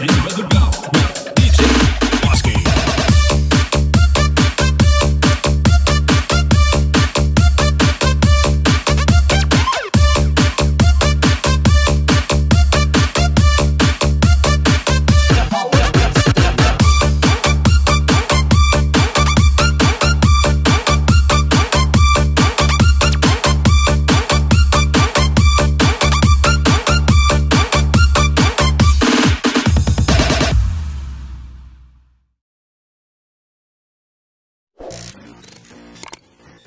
Send you the beat.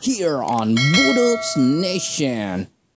Here on Boodles Nation.